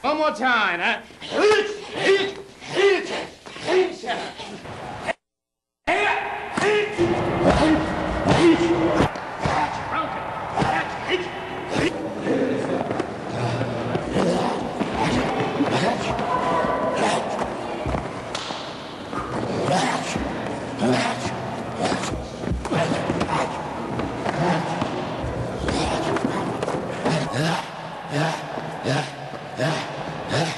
One more time, huh? Yeah. Huh? Huh?